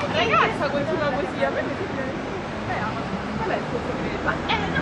Ragazza continua così, a me mi sembra... Qual è il tuo segreto? Ma, eh, no,